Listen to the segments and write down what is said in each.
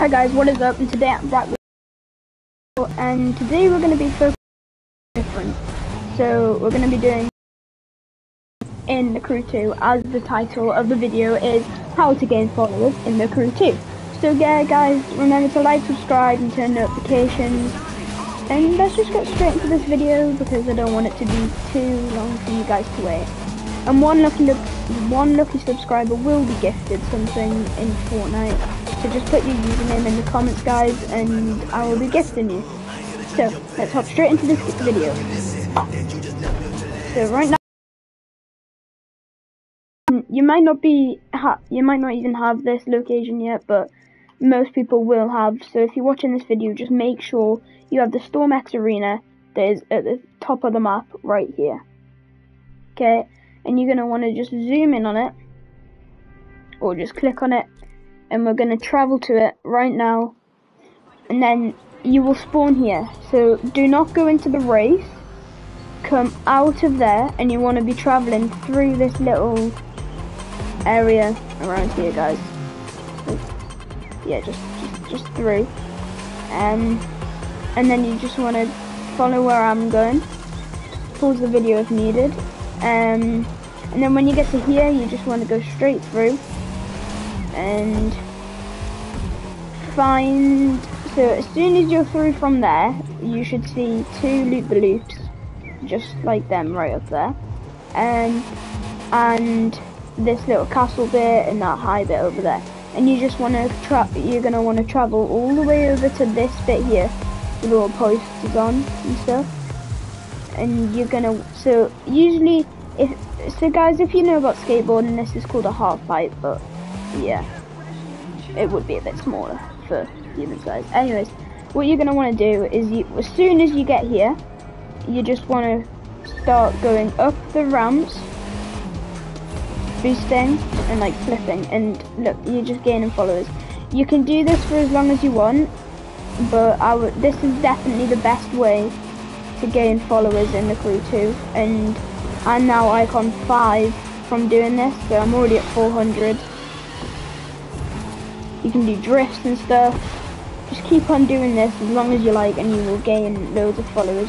Hi guys, what is up? And today I'm back with and today we're going to be focusing different. So we're going to be doing in the crew 2 as the title of the video is how to gain followers in the crew 2. So yeah guys, remember to like, subscribe and turn notifications. And let's just get straight into this video because I don't want it to be too long for you guys to wait. And one lucky one lucky subscriber will be gifted something in Fortnite so just put your username in the comments guys and I will be gifting you. So let's hop straight into this video. So right now um, you might not be you might not even have this location yet but most people will have so if you're watching this video just make sure you have the Storm-X arena that is at the top of the map right here okay and you're going to want to just zoom in on it or just click on it and we're going to travel to it right now. And then you will spawn here. So do not go into the race. Come out of there and you want to be traveling through this little area around here guys. Yeah just just, just through. Um, and then you just want to follow where I'm going. Pause the video if needed. Um, and then when you get to here you just want to go straight through and find so as soon as you're through from there you should see two loop the loops just like them right up there. And and this little castle bit and that high bit over there. And you just want to tra you're going to want to travel all the way over to this bit here with the posters on and stuff. And you're going to so usually if so guys if you know about skateboarding this is called a half pipe but yeah, it would be a bit smaller for human size. Anyways, what you're gonna want to do is you, as soon as you get here, you just want to start going up the ramps, boosting and like flipping, and look, you're just gaining followers. You can do this for as long as you want, but I would, this is definitely the best way to gain followers in the crew 2. And I'm now icon 5 from doing this, so I'm already at 400. You can do drifts and stuff. Just keep on doing this as long as you like and you will gain loads of followers.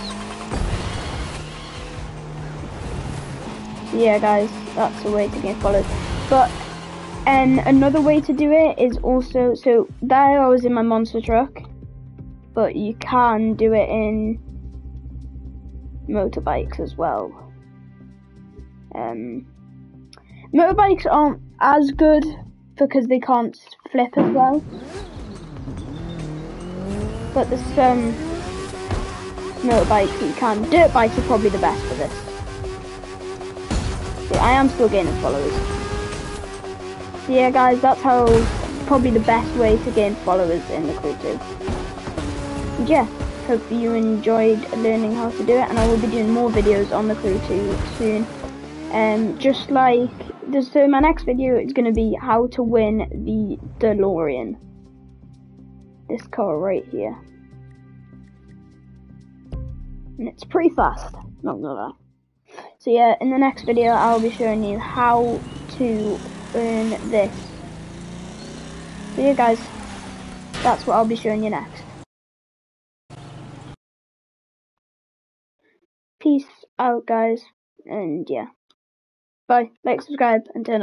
So yeah guys, that's a way to get followers. But and another way to do it is also so there I was in my monster truck. But you can do it in motorbikes as well. Um, motorbikes aren't as good because they can't flip as well. But there's some motorbikes that you can. Dirt bikes are probably the best for this. See, I am still gaining followers. So yeah guys, that's how probably the best way to gain followers in the crew 2. And yeah, hope you enjoyed learning how to do it and I will be doing more videos on the crew 2 soon. Um, just like so my next video is going to be how to win the DeLorean. This car right here. And it's pretty fast, not gonna lie. So yeah, in the next video I'll be showing you how to earn this. So yeah guys, that's what I'll be showing you next. Peace out guys, and yeah. Bye. Like, subscribe, and turn.